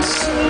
dance.